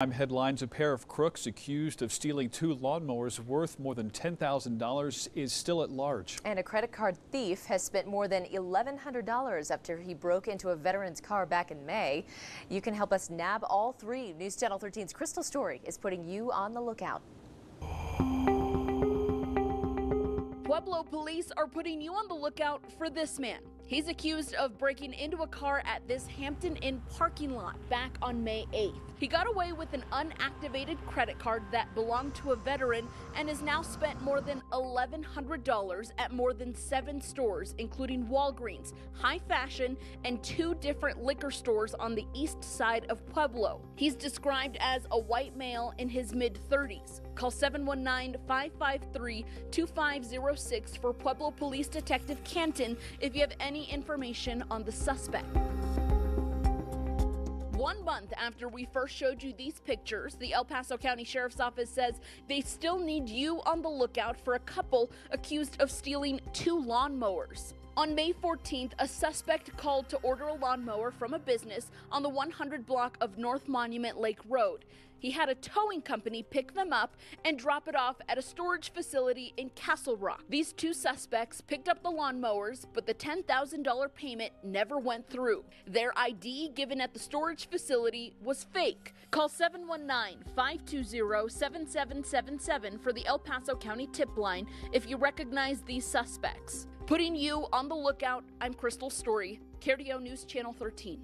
I'm headlines. A pair of crooks accused of stealing two lawnmowers worth more than $10,000 is still at large. And a credit card thief has spent more than $1,100 after he broke into a veteran's car back in May. You can help us nab all three. News Channel 13's Crystal Story is putting you on the lookout. Pueblo police are putting you on the lookout for this man. He's accused of breaking into a car at this Hampton Inn parking lot back on May 8th. He got away with an unactivated credit card that belonged to a veteran and has now spent more than $1,100 at more than seven stores, including Walgreens, High Fashion, and two different liquor stores on the east side of Pueblo. He's described as a white male in his mid 30s. Call 719 553 2506 for Pueblo Police Detective Canton if you have any information on the suspect. One month after we first showed you these pictures, the El Paso County Sheriff's Office says they still need you on the lookout for a couple accused of stealing two lawnmowers. On May 14th, a suspect called to order a lawnmower from a business on the 100 block of North Monument Lake Road. He had a towing company pick them up and drop it off at a storage facility in Castle Rock. These two suspects picked up the lawnmowers, but the $10,000 payment never went through. Their ID given at the storage facility was fake. Call 719 520 7777 for the El Paso County tip line if you recognize these suspects. Putting you on the lookout, I'm Crystal Story, KRDO News Channel 13.